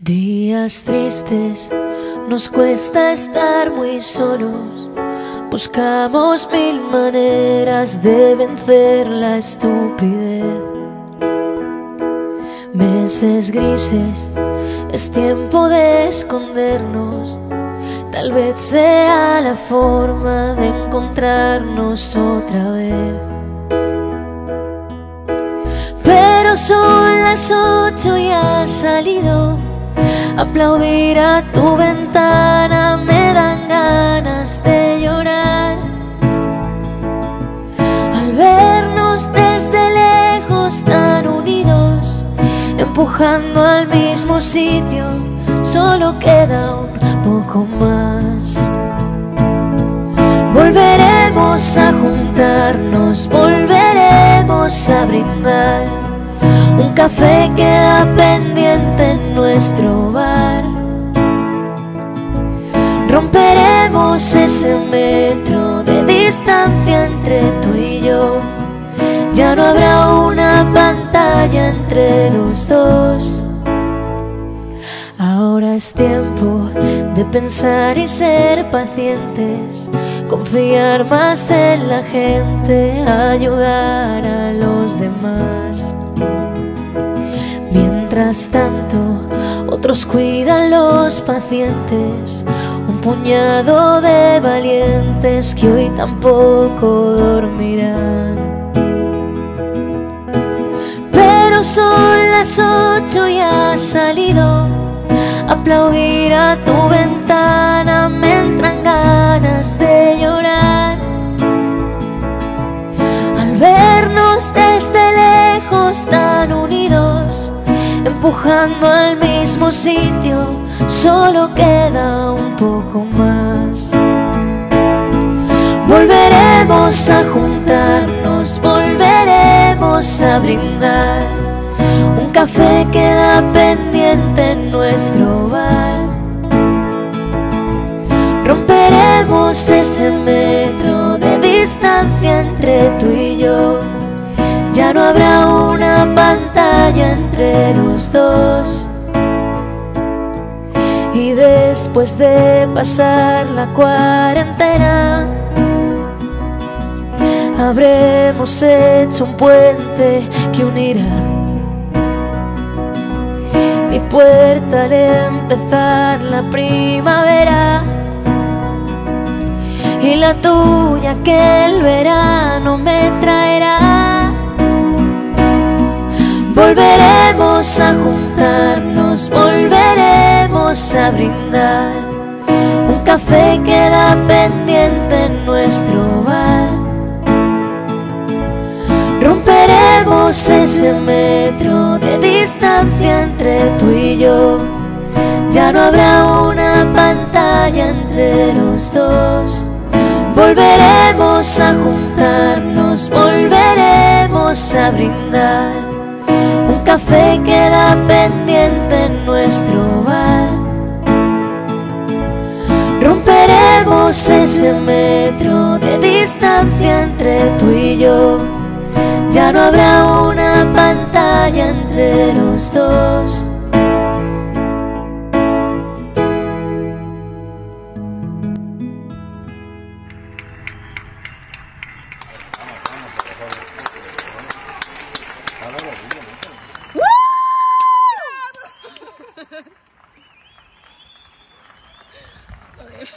Días tristes, nos cuesta estar muy solos. Buscamos mil maneras de vencer la estupidez. Meses grises, es tiempo de escondernos. Tal vez sea la forma de encontrarnos otra vez. Pero son las ocho y ha salido Aplaudir a tu ventana me dan ganas de llorar. Al vernos desde lejos tan unidos, empujando al mismo sitio, solo queda un poco más. Volveremos a juntarnos, volveremos a brindar un café en nuestro bar. Romperemos ese metro de distancia entre tú y yo. Ya no habrá una pantalla entre los dos. Ahora es tiempo de pensar y ser pacientes, confiar más en la gente, ayudar a los demás. Mientras tanto, otros cuidan los pacientes, un puñado de valientes que hoy tampoco dormirán. Pero son las ocho y ha salido aplaudir a tu ventana, me entran ganas de llorar. Al vernos desde lejos tan unidos, empujando al mismo sitio, solo queda un poco más. Volveremos a juntarnos, volveremos a brindar. Un café queda pendiente en nuestro bar. Romperemos ese metro de distancia entre tú y yo. Ya no habrá una entre los dos. Y después de pasar la cuarentena, habremos hecho un puente que unirá mi puerta al empezar la primavera y la tuya que el verano Volveremos a juntarnos, volveremos a brindar. Un café queda pendiente en nuestro bar. Romperemos ese metro de distancia entre tú y yo. Ya no habrá una pantalla entre los dos. Volveremos a juntarnos, volveremos a brindar café queda pendiente en nuestro bar. Romperemos ese metro de distancia entre tú y yo. Ya no habrá una pantalla entre los dos. Okay.